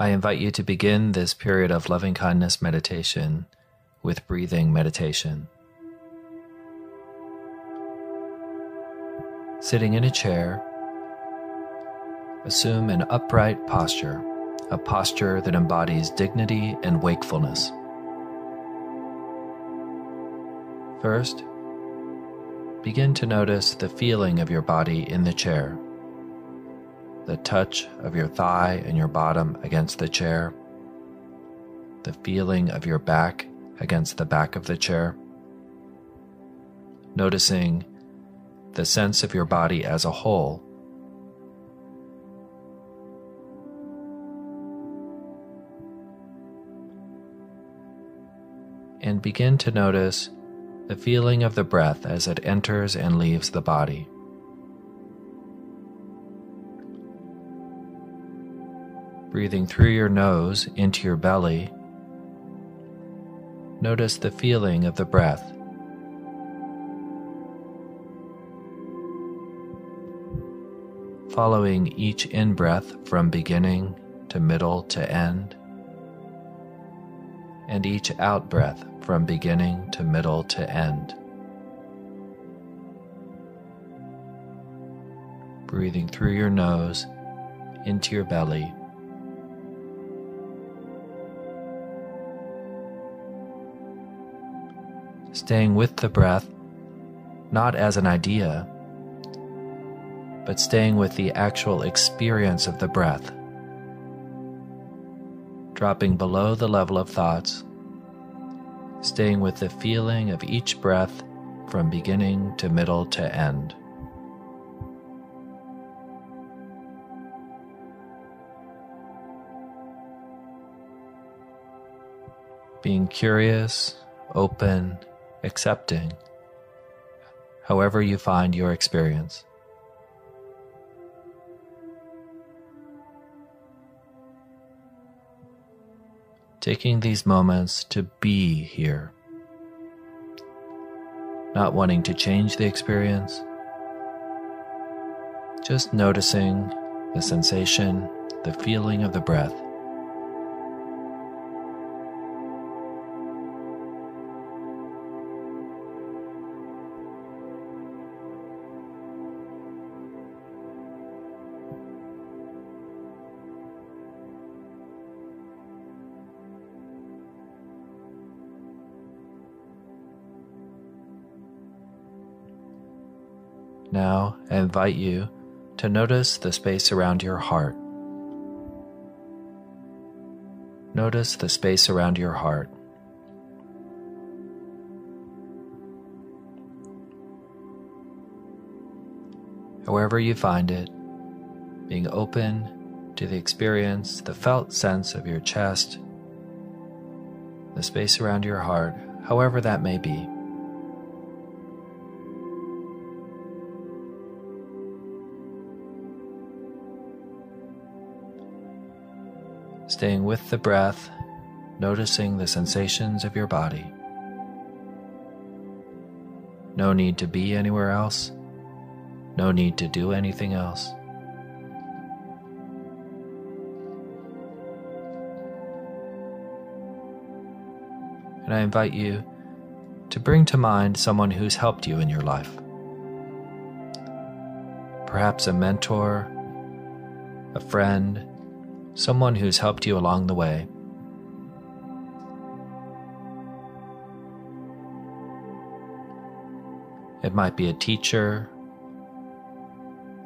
I invite you to begin this period of loving kindness meditation with breathing meditation. Sitting in a chair, assume an upright posture, a posture that embodies dignity and wakefulness. First, begin to notice the feeling of your body in the chair the touch of your thigh and your bottom against the chair, the feeling of your back against the back of the chair, noticing the sense of your body as a whole. And begin to notice the feeling of the breath as it enters and leaves the body. Breathing through your nose into your belly, notice the feeling of the breath. Following each in breath from beginning to middle to end, and each out breath from beginning to middle to end. Breathing through your nose into your belly staying with the breath, not as an idea, but staying with the actual experience of the breath, dropping below the level of thoughts, staying with the feeling of each breath from beginning to middle to end. Being curious, open, accepting, however you find your experience. Taking these moments to be here, not wanting to change the experience, just noticing the sensation, the feeling of the breath. Now I invite you to notice the space around your heart. Notice the space around your heart. However, you find it, being open to the experience, the felt sense of your chest, the space around your heart, however that may be. Staying with the breath, noticing the sensations of your body. No need to be anywhere else, no need to do anything else. And I invite you to bring to mind someone who's helped you in your life. Perhaps a mentor, a friend, someone who's helped you along the way. It might be a teacher,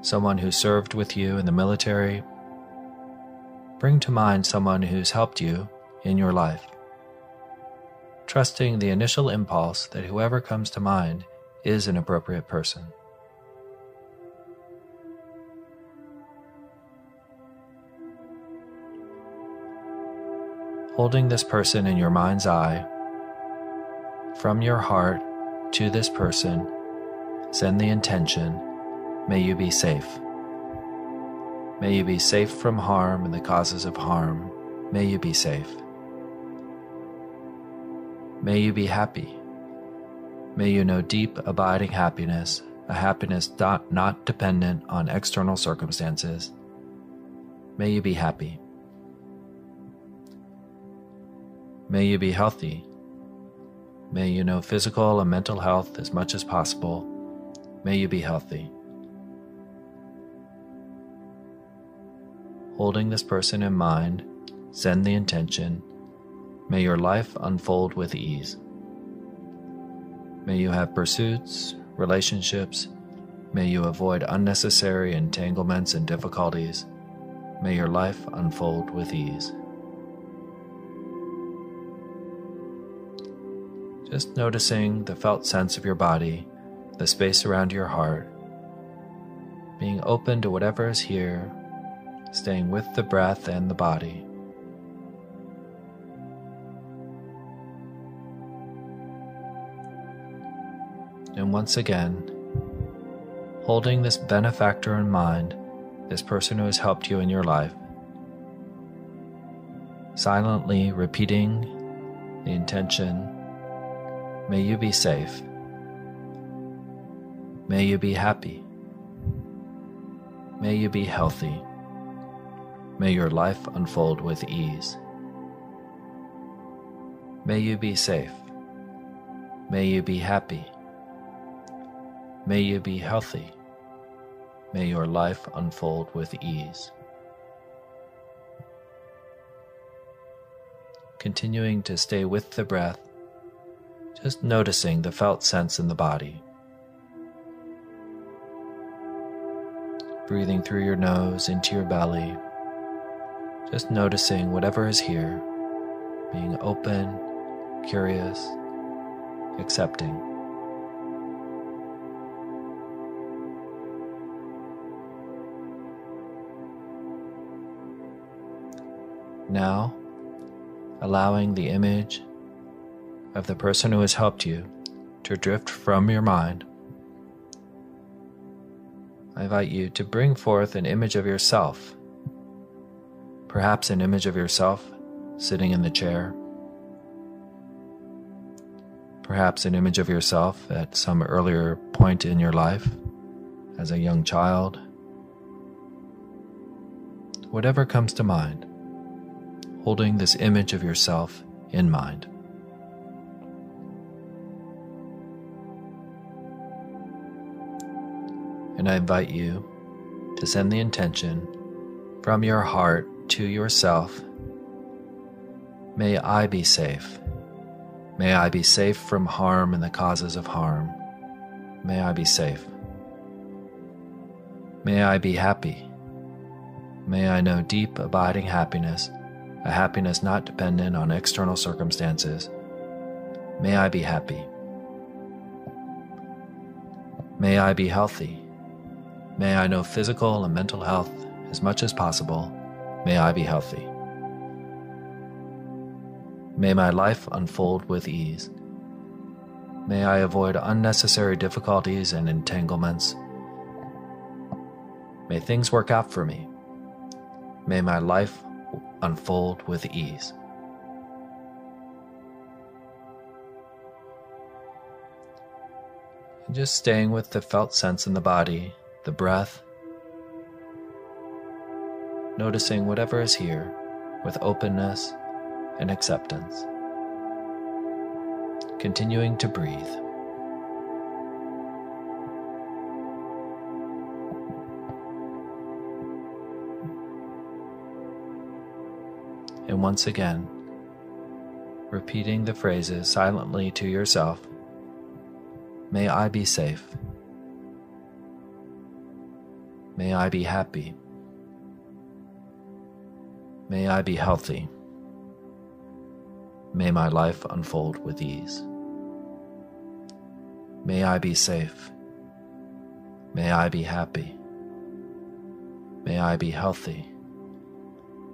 someone who served with you in the military. Bring to mind someone who's helped you in your life, trusting the initial impulse that whoever comes to mind is an appropriate person. Holding this person in your mind's eye, from your heart to this person, send the intention may you be safe. May you be safe from harm and the causes of harm. May you be safe. May you be happy. May you know deep, abiding happiness, a happiness not, not dependent on external circumstances. May you be happy. May you be healthy. May you know physical and mental health as much as possible. May you be healthy. Holding this person in mind, send the intention May your life unfold with ease. May you have pursuits, relationships. May you avoid unnecessary entanglements and difficulties. May your life unfold with ease. Just noticing the felt sense of your body, the space around your heart, being open to whatever is here, staying with the breath and the body. And once again, holding this benefactor in mind, this person who has helped you in your life, silently repeating the intention May you be safe. May you be happy. May you be healthy. May your life unfold with ease. May you be safe. May you be happy. May you be healthy. May your life unfold with ease. Continuing to stay with the breath, just noticing the felt sense in the body. Breathing through your nose into your belly, just noticing whatever is here, being open, curious, accepting. Now, allowing the image of the person who has helped you to drift from your mind, I invite you to bring forth an image of yourself, perhaps an image of yourself sitting in the chair, perhaps an image of yourself at some earlier point in your life as a young child, whatever comes to mind holding this image of yourself in mind. And I invite you to send the intention from your heart to yourself. May I be safe. May I be safe from harm and the causes of harm. May I be safe. May I be happy. May I know deep, abiding happiness a happiness not dependent on external circumstances. May I be happy. May I be healthy. May I know physical and mental health as much as possible. May I be healthy. May my life unfold with ease. May I avoid unnecessary difficulties and entanglements. May things work out for me. May my life unfold with ease. And just staying with the felt sense in the body, the breath, noticing whatever is here with openness and acceptance. Continuing to breathe. and once again, repeating the phrases silently to yourself May I be safe. May I be happy. May I be healthy. May my life unfold with ease. May I be safe. May I be happy. May I be healthy.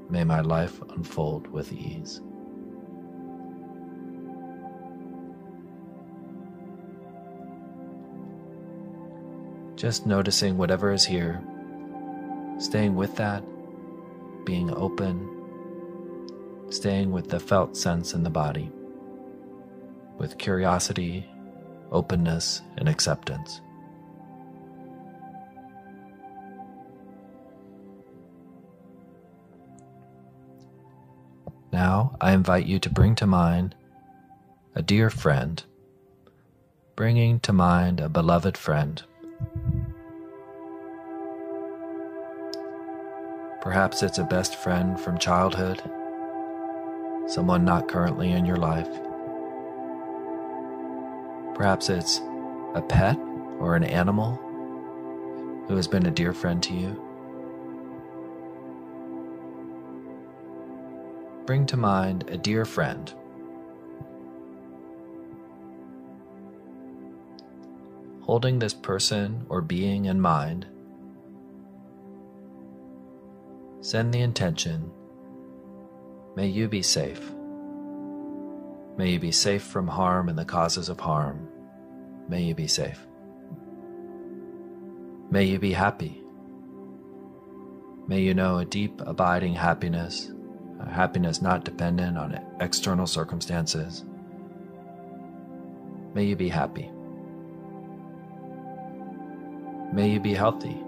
May my life unfold with ease. Just noticing whatever is here, staying with that, being open, staying with the felt sense in the body, with curiosity, openness, and acceptance. Now I invite you to bring to mind a dear friend, bringing to mind a beloved friend. Perhaps it's a best friend from childhood, someone not currently in your life. Perhaps it's a pet or an animal who has been a dear friend to you. Bring to mind a dear friend. Holding this person or being in mind, send the intention May you be safe. May you be safe from harm and the causes of harm. May you be safe. May you be happy. May you know a deep, abiding happiness, a happiness not dependent on external circumstances. May you be happy. May you be healthy.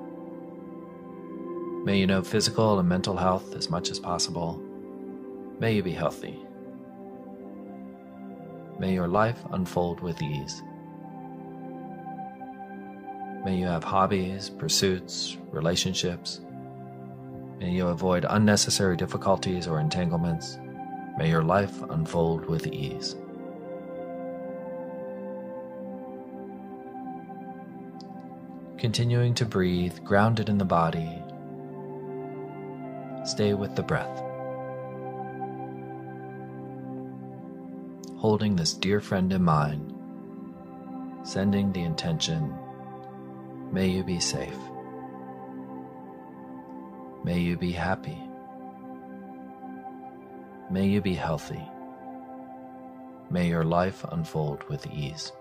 May you know physical and mental health as much as possible. May you be healthy. May your life unfold with ease. May you have hobbies, pursuits, relationships. May you avoid unnecessary difficulties or entanglements. May your life unfold with ease. Continuing to breathe, grounded in the body, stay with the breath. holding this dear friend in mind, sending the intention, may you be safe. May you be happy. May you be healthy. May your life unfold with ease.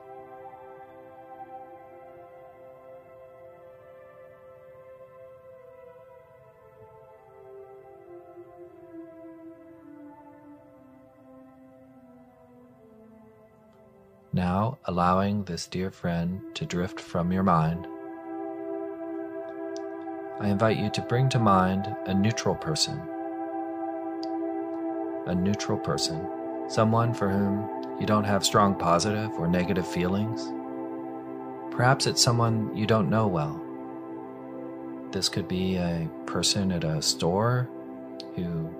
Now, allowing this dear friend to drift from your mind, I invite you to bring to mind a neutral person. A neutral person, someone for whom you don't have strong positive or negative feelings. Perhaps it's someone you don't know well. This could be a person at a store who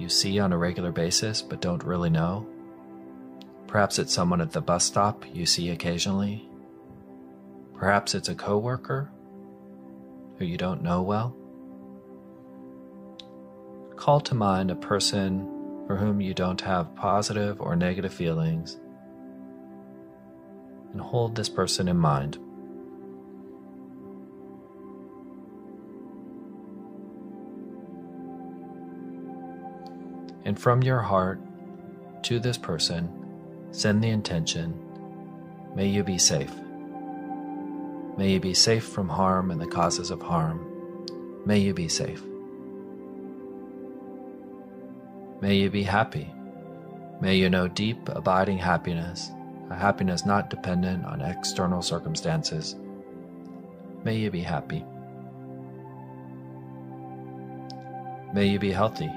you see on a regular basis but don't really know. Perhaps it's someone at the bus stop you see occasionally. Perhaps it's a coworker who you don't know well. Call to mind a person for whom you don't have positive or negative feelings and hold this person in mind. And from your heart to this person, Send the intention, may you be safe. May you be safe from harm and the causes of harm. May you be safe. May you be happy. May you know deep, abiding happiness, a happiness not dependent on external circumstances. May you be happy. May you be healthy.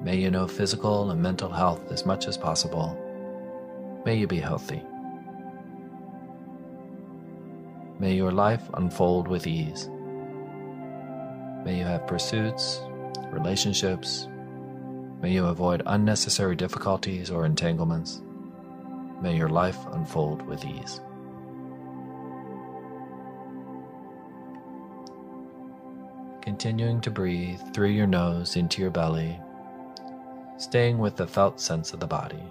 May you know physical and mental health as much as possible. May you be healthy. May your life unfold with ease. May you have pursuits, relationships. May you avoid unnecessary difficulties or entanglements. May your life unfold with ease. Continuing to breathe through your nose into your belly, staying with the felt sense of the body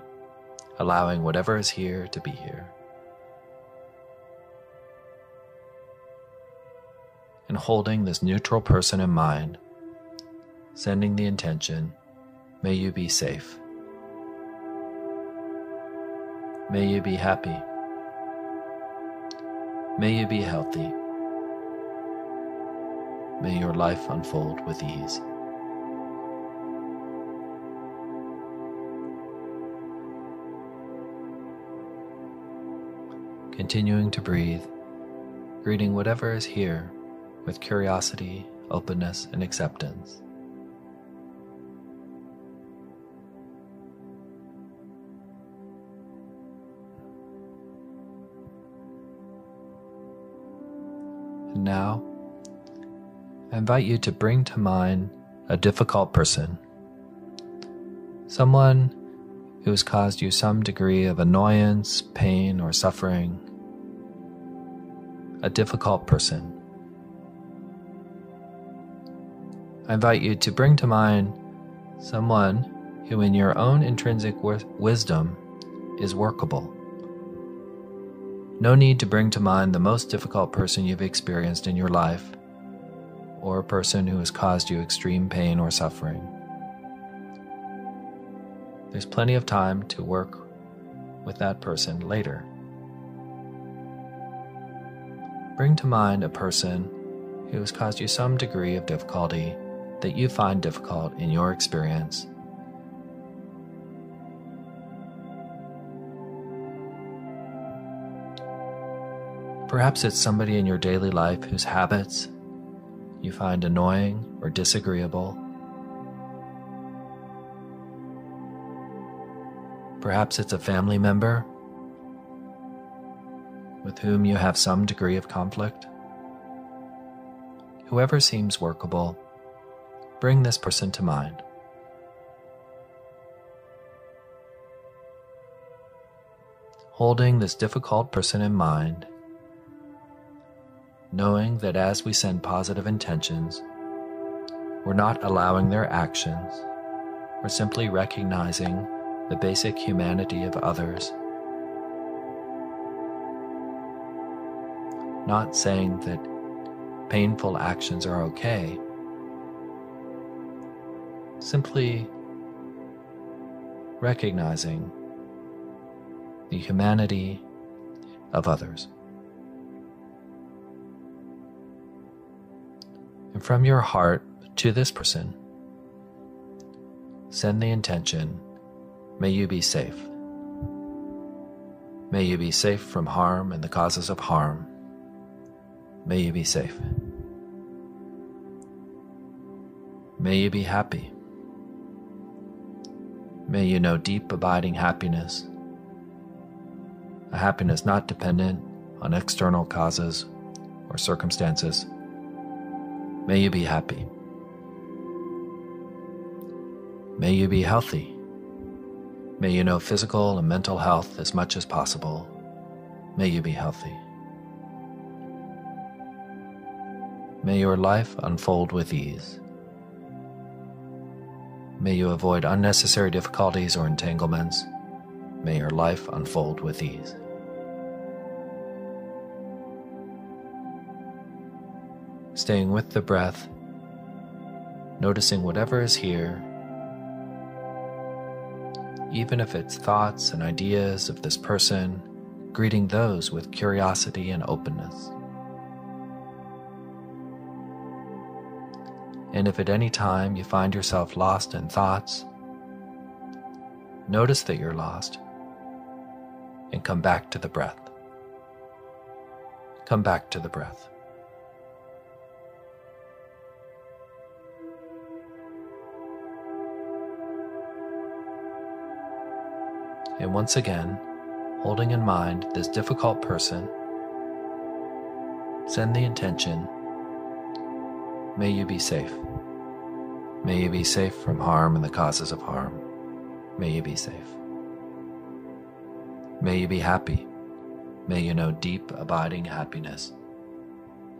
allowing whatever is here to be here. And holding this neutral person in mind, sending the intention, may you be safe. May you be happy. May you be healthy. May your life unfold with ease. continuing to breathe, greeting whatever is here with curiosity, openness, and acceptance. And now, I invite you to bring to mind a difficult person, someone who has caused you some degree of annoyance, pain, or suffering, a difficult person. I invite you to bring to mind someone who, in your own intrinsic wisdom, is workable. No need to bring to mind the most difficult person you've experienced in your life or a person who has caused you extreme pain or suffering. There's plenty of time to work with that person later. Bring to mind a person who has caused you some degree of difficulty that you find difficult in your experience. Perhaps it's somebody in your daily life whose habits you find annoying or disagreeable. Perhaps it's a family member with whom you have some degree of conflict. Whoever seems workable, bring this person to mind. Holding this difficult person in mind, knowing that as we send positive intentions, we're not allowing their actions, we're simply recognizing the basic humanity of others. Not saying that painful actions are okay, simply recognizing the humanity of others. and from your heart to this person, send the intention May you be safe. May you be safe from harm and the causes of harm. May you be safe. May you be happy. May you know deep, abiding happiness, a happiness not dependent on external causes or circumstances. May you be happy. May you be healthy. May you know physical and mental health as much as possible. May you be healthy. May your life unfold with ease. May you avoid unnecessary difficulties or entanglements. May your life unfold with ease. staying with the breath, noticing whatever is here, even if it's thoughts and ideas of this person, greeting those with curiosity and openness. And if at any time you find yourself lost in thoughts, notice that you're lost and come back to the breath. Come back to the breath. And once again, holding in mind this difficult person, send the intention May you be safe. May you be safe from harm and the causes of harm. May you be safe. May you be happy. May you know deep, abiding happiness,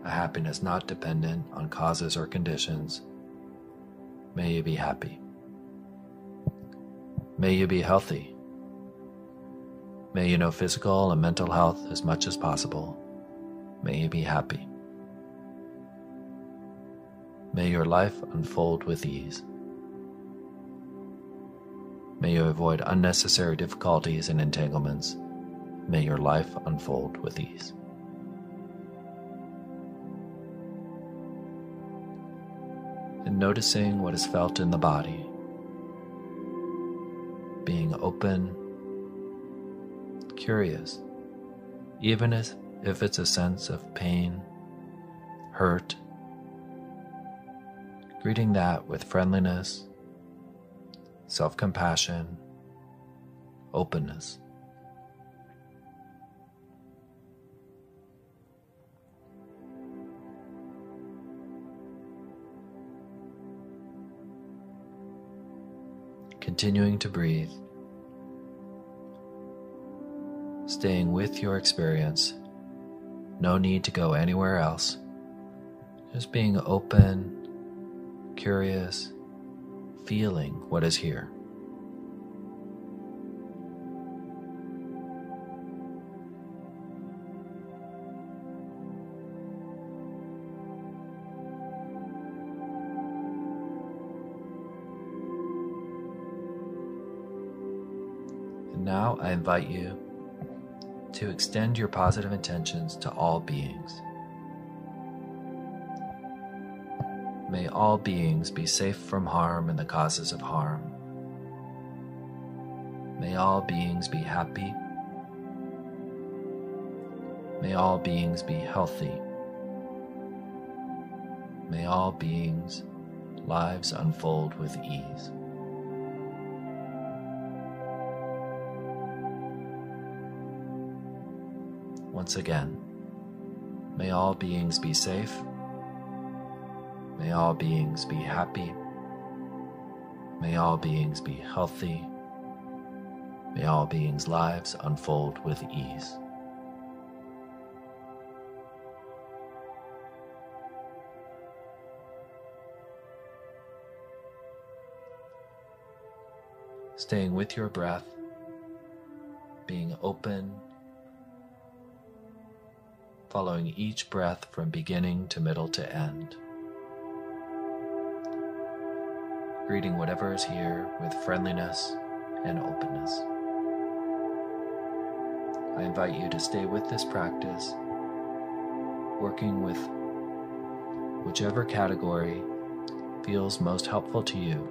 a happiness not dependent on causes or conditions. May you be happy. May you be healthy. May you know physical and mental health as much as possible. May you be happy. May your life unfold with ease. May you avoid unnecessary difficulties and entanglements. May your life unfold with ease. And noticing what is felt in the body, being open curious, even if, if it's a sense of pain, hurt. Greeting that with friendliness, self compassion, openness. Continuing to breathe. Staying with your experience. No need to go anywhere else. Just being open, curious, feeling what is here. And now I invite you to extend your positive intentions to all beings. May all beings be safe from harm and the causes of harm. May all beings be happy. May all beings be healthy. May all beings' lives unfold with ease. Once again, may all beings be safe. May all beings be happy. May all beings be healthy. May all beings' lives unfold with ease. Staying with your breath, being open, following each breath from beginning to middle to end. Greeting whatever is here with friendliness and openness. I invite you to stay with this practice, working with whichever category feels most helpful to you